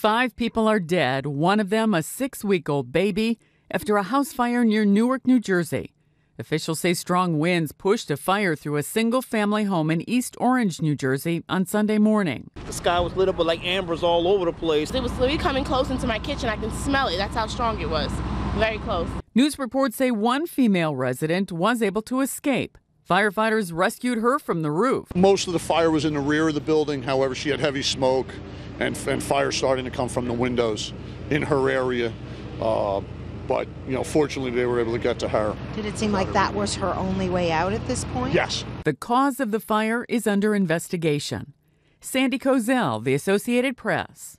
Five people are dead, one of them a six week old baby, after a house fire near Newark, New Jersey. Officials say strong winds pushed a fire through a single family home in East Orange, New Jersey on Sunday morning. The sky was lit up with like ambers all over the place. It was literally coming close into my kitchen. I can smell it. That's how strong it was. Very close. News reports say one female resident was able to escape. Firefighters rescued her from the roof. Most of the fire was in the rear of the building. However, she had heavy smoke and, and fire starting to come from the windows in her area. Uh, but, you know, fortunately, they were able to get to her. Did it seem like that was her only way out at this point? Yes. The cause of the fire is under investigation. Sandy Kozel, The Associated Press.